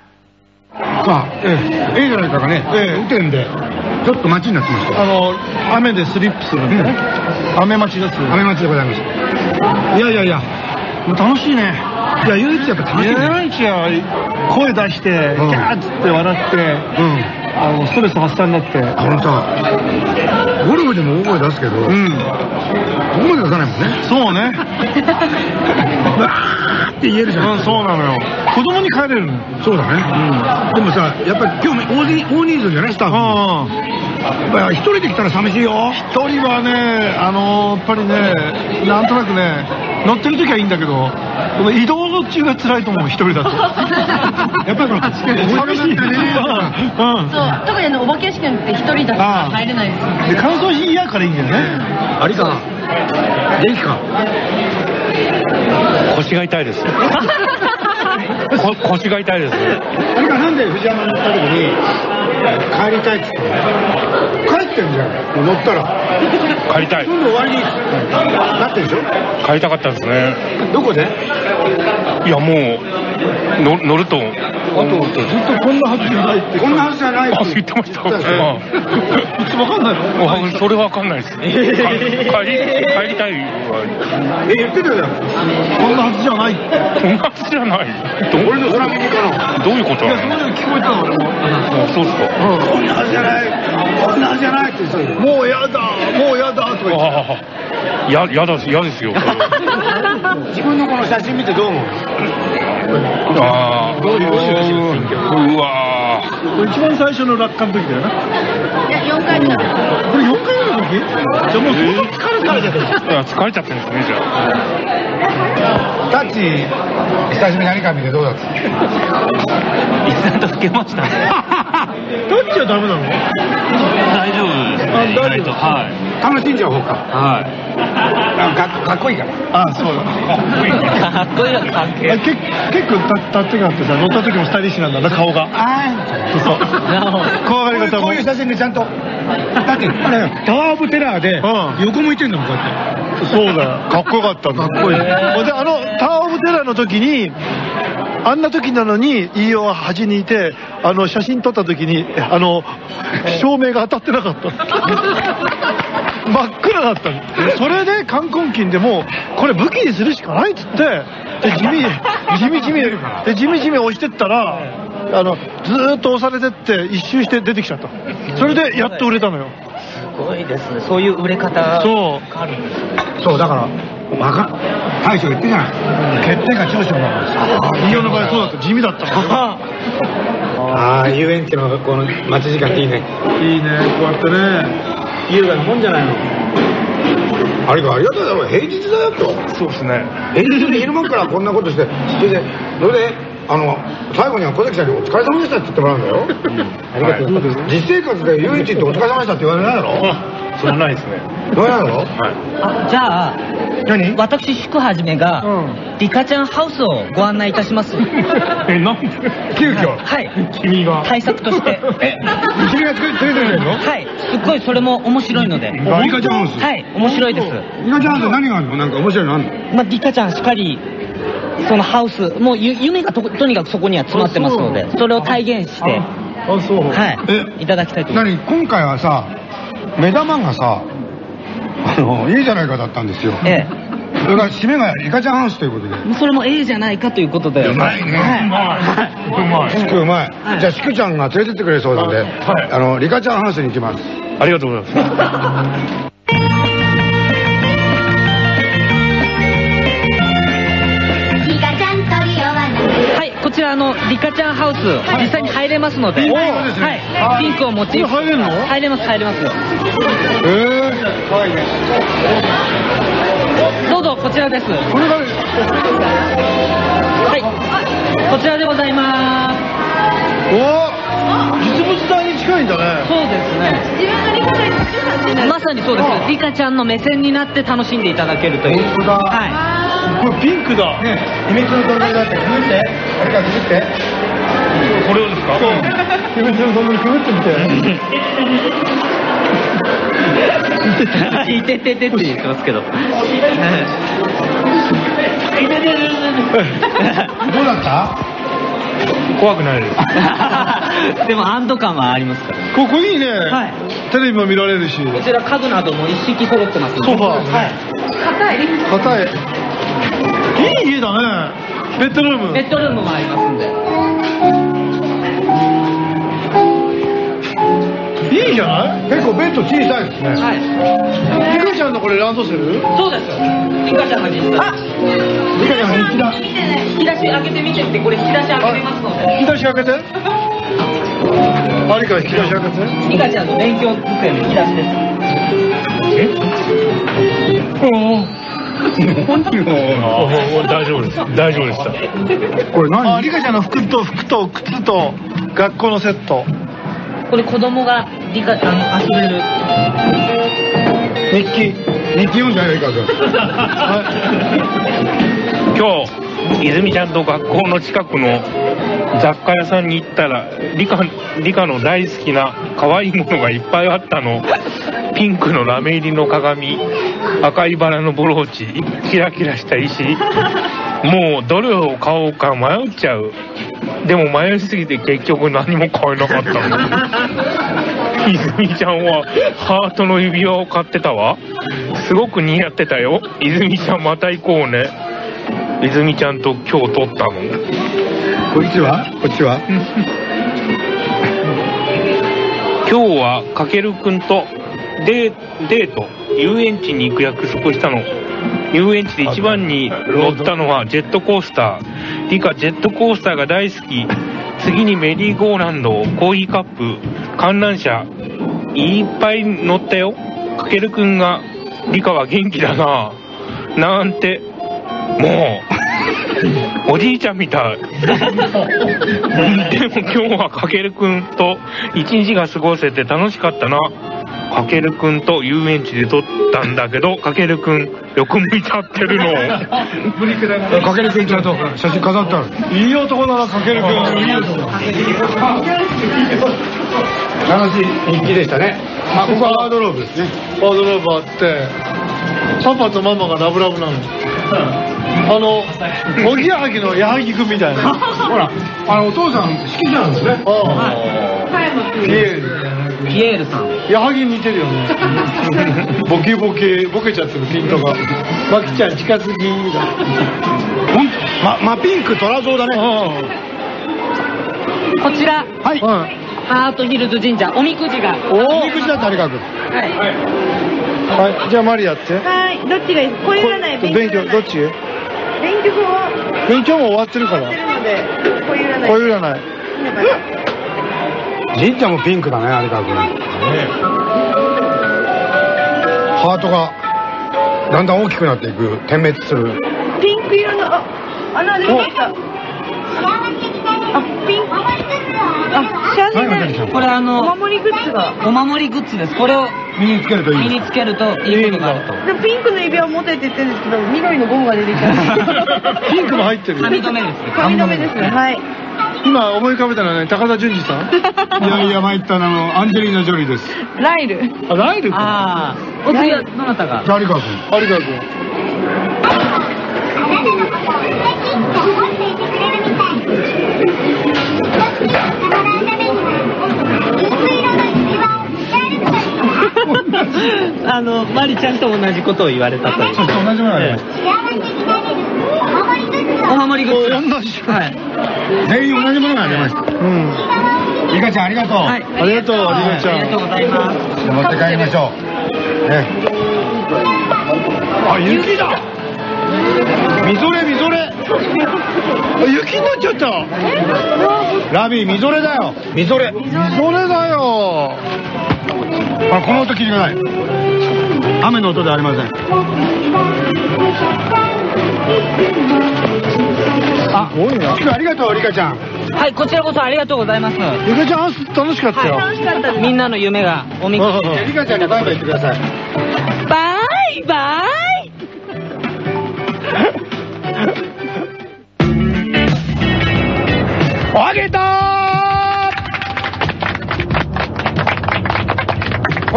さあ、ええ、ええじゃないかがね、ええ、雨天で、ちょっと待ちになってました。あの、雨でスリップするんでね。雨待ちです。雨待ちでございます。いやいやいや、楽しいね。いや、遊園地やっぱ楽しいね。遊園地は声出して、キうんャーッつって笑って、うん。あの、ストレス発散になって。あのさ、ゴルフでも大声出すけど、うん。ここまで出さないもんね。そうね。わーって言えるじゃん。うん、そうなのよ。子供に帰れるの。そうだね。でもさ、やっぱり今日大人大人数じゃない？スタッフ。うん。やっぱり一人で来たら寂しいよ。一人はね、あのやっぱりね、なんとなくね、乗ってる時はいいんだけど、この移動中が辛いと思う、一人だと。やっぱりこの、寂しいね。うん。そう、特にあの、お化け屋敷なんて一人だと入れないですよね。で、乾燥費嫌からいいんだよね。ありかな。元気か？腰が痛いです。こ腰が痛いです。あれかなんで藤山に乗った時に、帰りたい。って帰ってんじゃん。乗ったら。帰りたい。今。度終わりになってるでしょ帰りたかったですね。どこでい。や、もう、乗乗ると。あと、ずっとこんなはずじゃないって。こんなはずじゃないってあ、言ってました。言ってわかんないのあそれわかんないです。か帰り、帰りたいは、え、言ってたじゃん。こんなはずじゃない。いこんなはずじゃない。ど俺の空耳かな。どういうことや、そんなの聞こえたの、俺も。あそうですか。こんなはずじゃない。こんなはずじゃないって。もうやだ、もうやだ、とか言って。や、やだ、嫌ですよ。自分のこの写真見てどう思う？ああ、どういうどうわこれ一番最初の落下の時だよな。いや、4回目なんですこれ4回目の時じゃあもう相当疲れたんじゃないー疲れちゃってるんですね、じゃあ。タッチ、久しぶりに何か見てどうだった？一段と老けましたね。どっちはダメなの？大丈夫ですね。意外と。はい。楽しんじゃう方か。はい。あかかっこいいから。あ、そうだ。かっこいいは関あ係。け結構た立ってがあってさ、乗った時もスタイリッシュなんだな、顔が。あそうそう。怖がり方もこういう。写真でちゃんと。だって、タワーオブテラーでうん横向いてんだもん、こうやって。そうだよ。かっこよかったんだ。かっこいいで、あの、タワーオブテラーの時に、あんな時なのに、飯尾は端にいて、あの、写真撮った時に、あの、照明が当たってなかった。真っ暗だったの。それで冠婚金でもう、これ武器にするしかないっつって、で、地味、地味地味、で、地味地味押してったら、あの、ずーっと押されてって、一周して出てきちゃった。それで、やっと売れたのよ。すごいですね。そういう売れ方。があるんですねそう、だから、わか大将言ってじゃない。欠点が長所なんですよ。飯尾の場合そうだった。地味だったから。ああ、遊園地のこの待ち時間っていいね。いいね、こうやってね。優雅なもんじゃないの。あれかありがたいだろ平日だよ今日そうですね。平日で昼間からこんなことしてそれでそれであの最後には小関さんに「お疲れ様でした」って言ってもらうんだよ、ありがとう、実生活で遊園地行って「お疲れ様でした」って言われないだろそれはないですね。言われないだろあじゃあ私宿はじめが、リカちゃんハウスをご案内いたします。え、なんで？急遽？はい。君が。対策として。え君が作り連れてくれるの？はい。すっごいそれも面白いので。リカちゃんハウス？はい。面白いです。リカちゃんハウス何があるの？なんか面白いのあるの？まあ、リカちゃんしかりそのハウスもうゆ夢がととにかくそこには詰まってますのでそれを体現してあそう。はい。いただきたいと思います。何？今回はさ目玉がさあのいいじゃないかだったんですよ。えそれから締めがリカちゃんハウスということで。えそれも A じゃないかということで。うまいね。はうまい。しくうまい。じゃあしくちゃんが連れてってくれそうなんであのリカちゃんハウスに行きます。ありがとうございます。ちらあのリカちゃんハウス実際に入れますので。ピンクはいですね。はい。ピンクをモチーフこれ入れんの？入れます入れます。ええかわいいねどうぞこちらです。これがはい。こちらでございます。お実物大に近いんだね。そうですね。自分がリカちゃんに作ってまさにそうです。リカちゃんの目線になって楽しんでいただけるという。本当だ。はこれピンクだ。ね秘密の扉だってくぐって。あれかくぐって。これをですか？秘密の扉くぐってみて。いいてててって言ってますけど。どうだった？怖くないです。でも安堵感はありますからここいいね、はい。テレビも見られるし。こちら家具なども一式揃ってますソファーはい。硬い。硬いいい家だね。ベッドルーム。ベッドルームもありますんで。いいじゃない？結構ベッド小さいですね。はい。リカちゃんのこれランドセル？そうですよ。リカちゃんが実際リカちゃんの日記だ引き出し開けてみてってこれ引き出し開けれますので。引き出し開けて？ありか引き出し開けて。リカちゃんの勉強机の引き出しです大丈夫です。大丈夫でした。これ何？あリカちゃんの服と服と靴と学校のセット。これ子供がリカちゃんの遊べる。日記日記読んじゃないリカ君今日、泉ちゃんと学校の近くの雑貨屋さんに行ったら、理科、理科の大好きな可愛いものがいっぱいあったの。ピンクのラメ入りの鏡、赤いバラのブローチ、キラキラした石。もうどれを買おうか迷っちゃう。でも迷いすぎて結局何も買えなかったの。泉ちゃんはハートの指輪を買ってたわ。すごく似合ってたよ。泉ちゃんまた行こうね。泉ちゃんと今日撮ったの。こっちは？こっちは？今日はかけるくんとデーデート、遊園地に行く約束したの。遊園地で一番に乗ったのはジェットコースター。リカジェットコースターが大好き。次にメリーゴーランド、コーヒーカップ、観覧車、いっぱい乗ったよ。かけるくんが、リカは元気だななんて、もう、おじいちゃんみたい。でも今日はかけるくんと一日が過ごせて楽しかったな。かけるくんと遊園地で撮ったんだけど、かけるくん横向いちゃってるの。かけるくんちゃんと写真飾ってあるいい男だなかけるくんいい男楽しい日記でしたねまあここはワードローブですねワードローブあってパパとママがラブラブなの あのおぎやはぎの矢作くんみたいな。ほら。あのお父さん好きなんですね。ピエールピエールさん。矢作に似てるよね。ボケボケボケちゃってるピントが。マキちゃん近づきみたいなほんままピンク虎像だね。こちら。はい。アートヒルズ神社おみくじが。おみくじだったありがく。はいはいじゃあマリやって？はいどっちがいい？こういう占い勉強どっち？勉強法は？勉強も終わってるから。やってるのでこういう占い。こういう占い。神社もピンクだね有川君。ハートが。だんだん大きくなっていく。点滅する。ピンク色の、あ、穴出てきた。あ、ピンク。あ、幸せはいね。これあのお守りグッズが。お守りグッズです。これを身につけるといい身につけるといいことがあると。でもピンクの指輪を持てって言ってるんですけど、緑のゴムが出てきた。ピンクも入ってる。髪留めですね。髪留めですね。はい。今思い浮かべたのはね高田純次さん。いやいや参ったなあのアンジェリーナ・ジョリーです。ライル。あライルか。ああお次はどなたが有川君。有川君。あの マリちゃんと同じことを言われたという。そして同じものがありましお守りグッズ。同じはい。た全員同じものが出ました。うん。リカちゃんありがとう、はい。ありがとうリカちゃん。ありがとうございます持って帰りましょう。ね。あ雪だ。みぞれみぞれ。あ雪になっちゃった。ラビーみぞれだよ。みぞれ。みぞれだよあこの音聞いてください。雨の音ではありません。あすごいなありがとうリカちゃん。はいこちらこそありがとうございます。リカちゃん楽しかったよ、楽しかったです。みんなの夢がおみくじでリカちゃんにバイバイ言ってください。バイバイ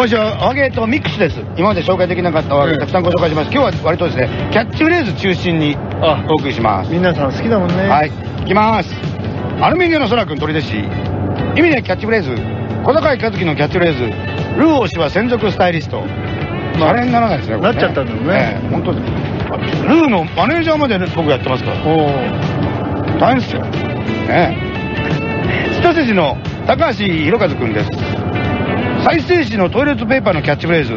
今週はおはげとミックスです。今まで紹介できなかったおはげたくさんご紹介します。今日は割とですねキャッチフレーズ中心にあ。お送りします。皆さん好きだもんね。はい。いきます。アルミニアの空くん鳥弟子。意味でキャッチフレーズ。小坂井和樹のキャッチフレーズ。ルー大氏は専属スタイリスト。シャレにならないですねこれなっちゃったんだよね。ええ本当ルーのマネージャーまで僕やってますから。おお大変ですよ。ねえ。一筋の高橋宏和君です。再生紙のトイレットペーパーのキャッチフレーズ。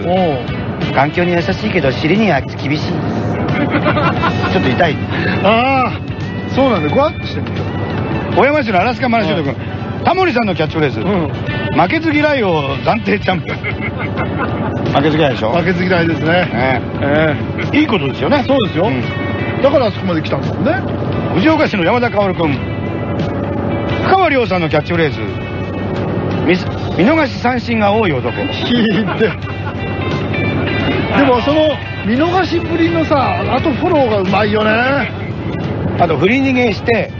お環境に優しいけど尻には厳しい。ちょっと痛い。ああそうなんだ。ごわっとしてる小山市のアラスカマラシュート君。タモリさんのキャッチフレーズ。うん。負けず嫌いを暫定チャンプ。負けず嫌いでしょ？負けず嫌いですね。ね。ええ。いいことですよね。そうですよ、ん。だからあそこまで来たんだもんね。藤岡市の山田薫君。深川亮さんのキャッチフレーズ見逃し三振が多い男。聞いて。でもその見逃しぶりのさあとフォローがうまいよね。あと振り逃げして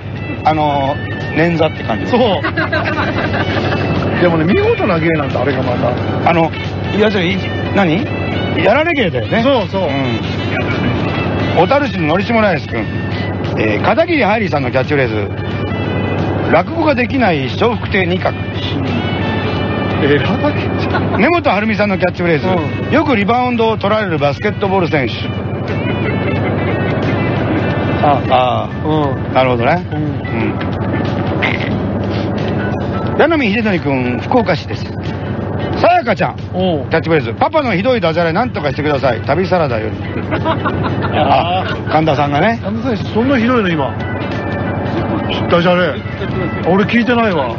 あの捻挫って感じ。そう。でもね見事な芸なんだあれがまた。あの要するに何？やられ芸だよね。そうそう。うん。小樽市ののりしもらやす君、えー、片桐ハイリーさんのキャッチフレーズ。落語ができない笑福亭二角根本晴美さんのキャッチフレーズ、うよくリバウンドを取られるバスケットボール選手。ああうん。なるほどね。うん。うん。柳見秀則君福岡市です。さやかちゃん。キャッチフレーズ。パパのひどいダジャレなんとかしてください。旅サラダより。あ神田さんがね。あの選手そんなひどいの今ダジャレ。俺聞いてないわ。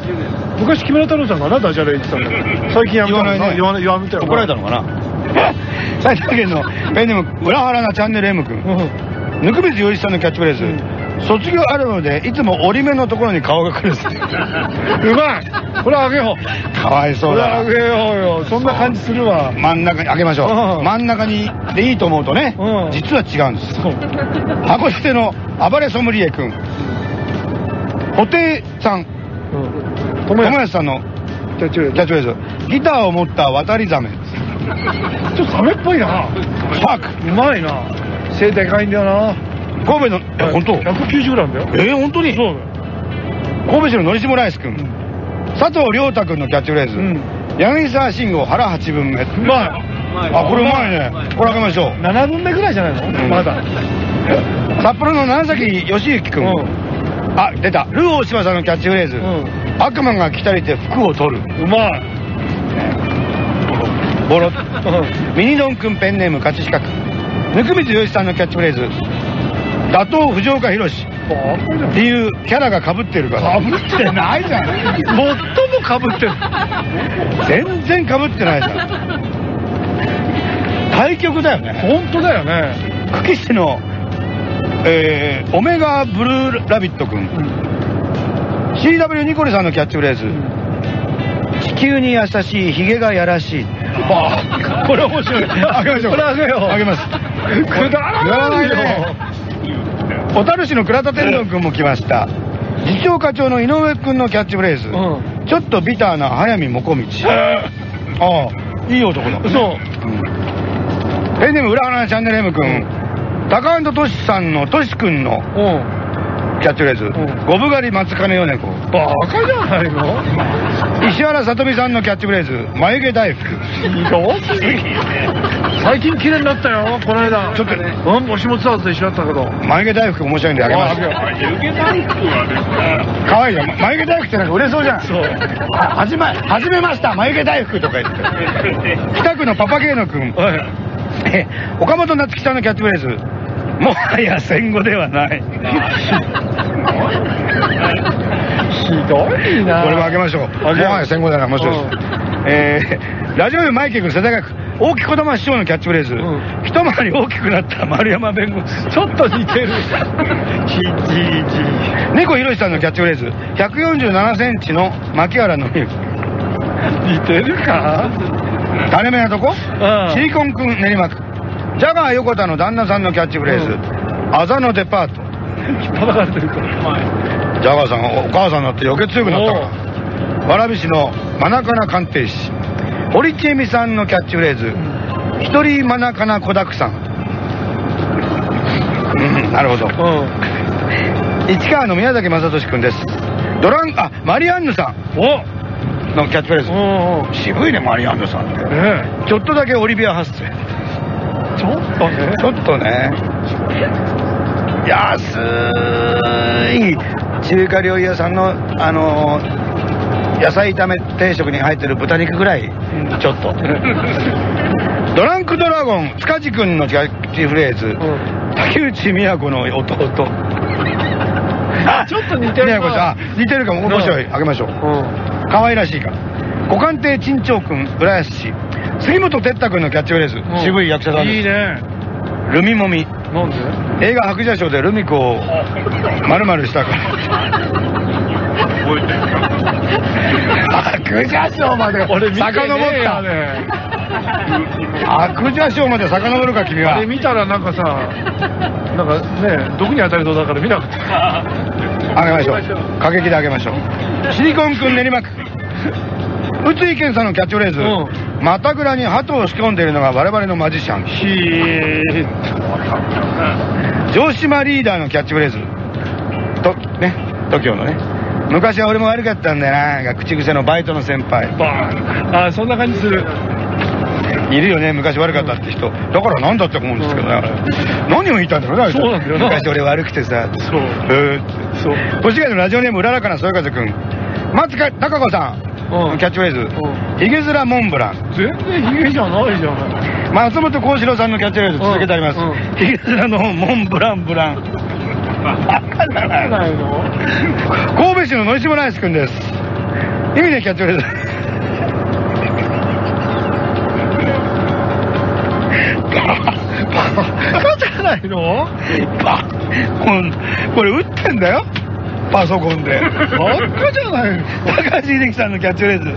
昔木村太郎さんがな？ダジャレ言ってたんだけど最近やめたの。言わないね。言わない言わんみたい。な怒られたのかな？埼玉県のペンネーム裏腹なチャンネル M 君。うん。ぬくべつよりさんのキャッチフレーズ、卒業アルバムでいつも折り目のところに顔が来るう。まい。これあげよう。かわいそうだな。これあげようよ。そんな感じするわ。真ん中にあげましょう、うん。真ん中にでいいと思うとね、うん。実は違うんです。函館の暴れソムリエ君布袋さん。うん。友安さんの。キャッチフレーキャッチフレーズギターを持った渡りザメ。ズちょっとサメっぽいな。パーク。うまいな。背でかいんだよな。神戸のえ本当？190グラムだよ。えー、本当に？そうだよ。神戸市ののりしもライス君、佐藤亮太君のキャッチフレーズ、うん。柳沢慎吾腹八分目。うまい。あこれうまいね。これあげましょう。7分目ぐらいじゃないの、ん。まだ。札幌の長崎義行君、うあ出た。ルー大島さんのキャッチフレーズ、ん。悪魔が来たりて服を取る。うまい。ボロミニドン君ペンネーム葛飾区。温水洋一さんのキャッチフレーズ。打倒藤岡弘バカじゃん。理由キャラが被ってるから。かぶってないじゃん。最もかぶってる。全然被ってないじゃん。対局だよね。本当だよね。久喜市の、えーオメガブルーラビット君、CW ニコルさんのキャッチフレーズ、地球に優しいヒゲがやらしい。あこれ面白い。あげましょう。これあげよう。あげます。くだらないよ。小樽市の倉田天童君も来ました。次長課長の井上君のキャッチフレーズ、ちょっとビターな早見もこみち。ああいい男だ。そう。ペンネーム裏花チャンネル M 君タカアンドトシさんのトシ君のキャッチフレーズ、ゴブ狩り松金米子バカじゃないの？石原さとみさんのキャッチフレーズ。眉毛大福。ひどすぎ最近綺麗になったよこの間。ちょっと。ねうん押しもツアーズで一緒だったけど眉毛大福面白いんであげます。あ湯気大福はですね。かわいいよ。眉毛大福ってなんか売れそうじゃん。そう。ははじめはじめました。眉毛大福とか言って。北区のパパゲーノ君え岡本夏樹さんのキャッチフレーズ。もはや戦後ではない。ひどいな。これもあげましょう。もはや戦後ではない面白いです。えーラジオでマイケル君世田谷区大木児玉師匠のキャッチフレーズ、一回り大きくなった丸山弁護士。ちょっと似てる。ひじいじ。猫ひろしさんのキャッチフレーズ。147センチの牧原の美似てるか？種目なとこ、シリコン君練馬区ジャガー横田の旦那さんのキャッチフレーズ、あざのデパート。叩かれてるからジャガーさんがお母さんになって余計強くなったから蕨市のマナカナ鑑定士。堀ちえみさんのキャッチフレーズ「一人マナカナ子だくさん」うんなるほど、市川の宮崎正俊君です。ドランあマリアンヌさんのキャッチフレーズ。渋いねマリアンヌさんって、ちょっとだけオリビア発生ちょっとね。ちょっとね。安い中華料理屋さんのあのー野菜炒め定食に入ってる豚肉ぐらい。ちょっと。ドランクドラゴン塚地君のキャッチフレーズ、竹内美子の弟。あちょっと似てるな。似てるかも。面白い。あげましょう可愛らしいから。股間亭珍長君浦安市。杉本哲太君のキャッチフレーズ、渋い役者さんです。いいね。ルミモミ。なんで？映画白蛇賞でルミ子を丸々したから。白蛇賞まで俺見てね遡えった。よね白蛇賞まで遡るか君は。あれ見たらなんかさなんかね毒に当たりそうだから見なかったあげましょう。過激であげましょう。シリコン君練馬区 宇津井健さんのキャッチフレーズ「またぐらに鳩を仕込んでいるのが我々のマジシャン」ひー。城島リーダーのキャッチフレーズ。とね TOKIO のね。昔は俺も悪かったんだよな。が口癖のバイトの先輩。あそんな感じする。いるよね昔悪かったって人。だからなんだって思うんですけどね、何を言いたいんだろうねそうなんだよな。昔俺悪くてさ。そう。えー。そう。越谷のラジオネームうららかなそよ風くん。松か貴子さんのキャッチフレーズ「ひげ面モンブラン」全然ヒゲじゃないじゃん松本幸四郎さんのキャッチフレーズ続けてあります「ひげ面のモンブランブラン」じゃないないの？神戸市の野島ライス君です。意味でキャッチフレーズ。バカじゃないの？バこんこれ打ってんだよパソコンで。バカじゃない。の高橋英樹さんのキャッチフレーズ。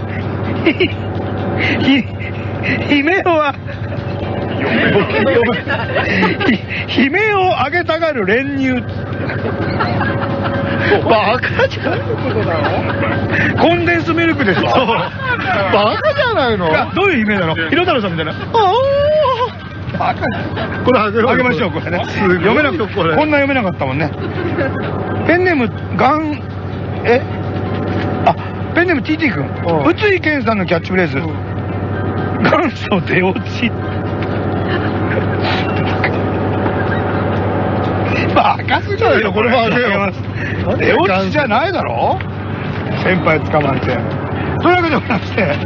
ひひ悲鳴はひ悲鳴を上げたがる練乳。バカじゃないコンデンスミルクでしょ。バカじゃないの。どういう悲鳴なの広太郎さんみたいな。ああこれあげましょうこれね。読めなくこんな読めなかったもんねペンネームガンえ？あペンネーム TT 君。宇津井健さんのキャッチフレーズ。元祖出落ち。バカすぎるよこれもあげよう出落ちじゃないだろ？先輩捕まえて。というわけでございまして、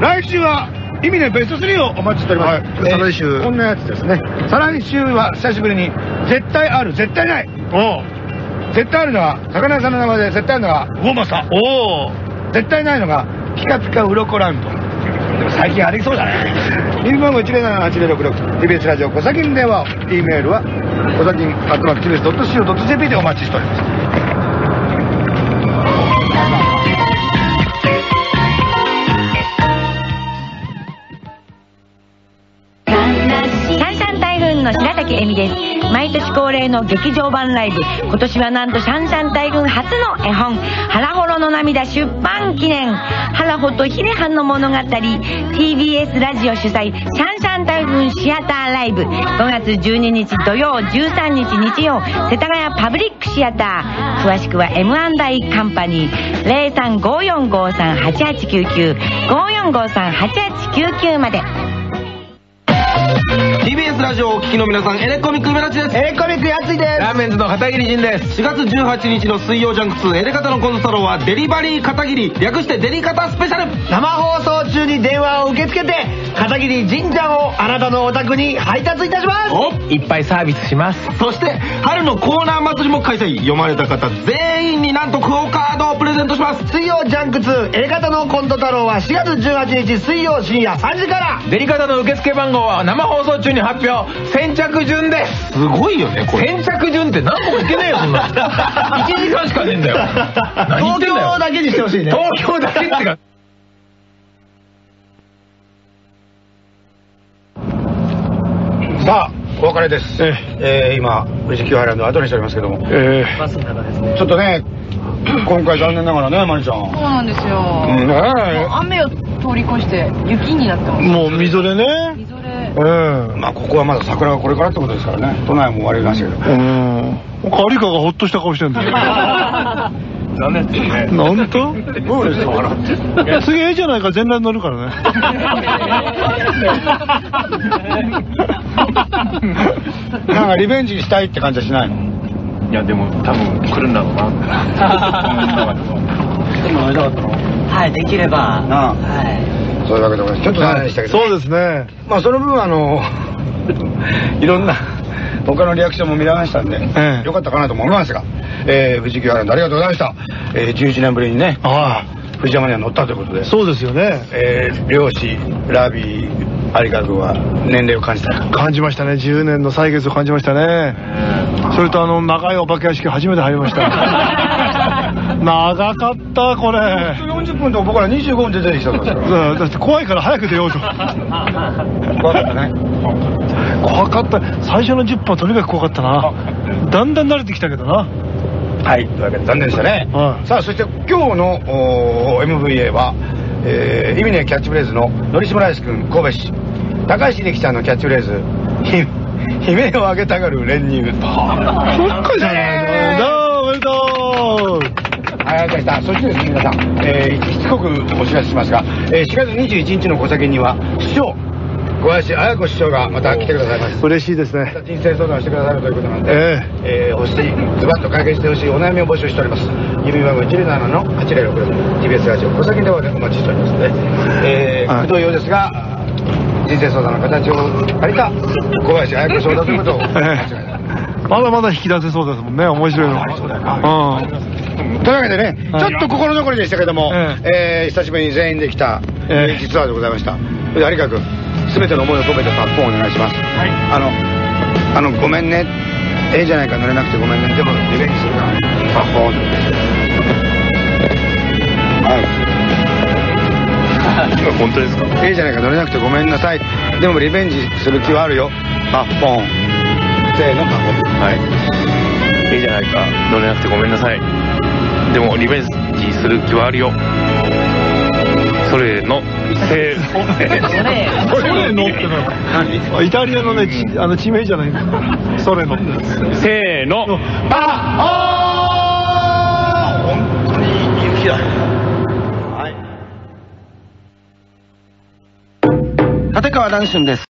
来週は意味でベスト3をお待ちしております、はい。再来週。こんなやつですね。再来週は久しぶりに絶対ある絶対ない絶対あるのは魚屋さんの名前で絶対あるのが魚政。おお絶対ないのがピカピカウロコランド。最近歩きそうだね。郵便番号107-8066、TBS ラジオ小崎電話、E メールは、小崎アットマーク TBS.CO.JP でお待ちしております。の白崎恵美です毎年恒例の劇場版ライブ。今年はなんとシャンシャン大群初の絵本「腹ほろの涙」出版記念。腹ほとヒレハンの物語 TBS ラジオ主催シャンシャン大群シアターライブ。5月12日土曜13日日曜世田谷パブリックシアター。詳しくは M1 大カンパニー。0354538899 54538899まで。TBS ラジオをお聞きの皆さんエレコミックメラチです。エレコミックやついです。ラーメンズの片桐仁です。4月18日の水曜ジャンク2エレカタのコンサロはデリバリー片桐略してデリカタスペシャル。生放送中に電話を受け付けて片桐仁ちゃんをあなたのお宅に配達いたします。おいっぱいサービスします。そして春のコーナー祭りも開催。読まれた方全員になんとクオカードをプレゼントします。水曜ジャンク2エレカタのコント太郎は4月18日水曜深夜3時から。デリカタの受付番号は生放送中に発表先着順ですすごいよねこれ先着順って何個もいけねえよそんな1 時間しかねえんだよ東京だけにしてほしいね東京だけってかさあ、お別れです。えー今、富士急ハイランドを後にしておりますけども。えバスの中ですねちょっとね、今回残念ながらね、マリちゃん。そうなんですよ。うんねえ雨を通り越して雪になってます。もう溝でね。みぞれ。うん。まあ、ここはまだ桜がこれからってことですからね。都内も終わりましたけど。うん。有川がほっとした顔してんだよ。残念ですねなんと？ブーですからって。次ええじゃないか全裸に乗るからね。なんかリベンジしたいって感じはしないの？いやでも多分来るんだろうな 今会いたかったの？はいできればなあはいそういうわけでございます。ちょっと残念でしたけど、そうですね。まあその分あの、いろんな他のリアクションも見られましたんで、ええよかったかなと思いますが、えー、富士急ハイランドありがとうございました。えー、11年ぶりにね、あ富士山には乗ったということであ。、そうですよね。えー、漁師、ラビー、有川君は年齢を感じた。感じましたね。10年の歳月を感じましたね。それとあの長いお化け屋敷初めて入りました。長かったこれ。40分と僕ら25分で出てきたんですから。うんだって怖いから早く出ようと。怖かったね。怖かった。最初の10分はとにかく怖かったな。だんだん慣れてきたけどな。はい、というわけで残念でしたね。はいさあ、そして今日の MVA は、えー、意味ねキャッチフレーズののりしむらいすくん神戸市、高橋秀樹さんのキャッチフレーズ、ひ悲鳴を上げたがる練乳。そっかじゃないの。どうもおめでとうございました。そしてですね、皆さん、えー、しつこくお知らせしますが、えー、4月21日の小崎には、師匠、小林綾子師匠がまた来てくださいます。う。嬉しいですね。人生相談をしてくださるということなんで、ええー欲しい、ズバッと解決してほしいお悩みを募集しております。郵便番号107の8066、TBS ラジオ小崎電話でお待ちしておりますので、えー、はい不動用ですが、人生相談の形を借りた小林綾子師匠だということを間違いない。まだまだ引き出せそうですもんね。面白いの。そうだようん。というわけでね、ちょっと心残りでしたけども、ええー久しぶりに全員できた、えええー実はでございました。それで有川君、すべての思いを込めてパッポンお願いします。はい。あの、あの、ごめんね。ええじゃないか乗れなくてごめんね。でもリベンジするから、パッポンって。はい。本当ですか？ええじゃないか乗れなくてごめんなさい。でもリベンジする気はあるよ。パッポン。せーの、パッポン。はいいいじゃないか乗れなくてごめんなさいでもリベンジする気はあるよ。それの せーソレノってのはイタリアのね、ちあの地名じゃない。んだ。ソレノ。せーの。あ本当に雪だ。立川談春です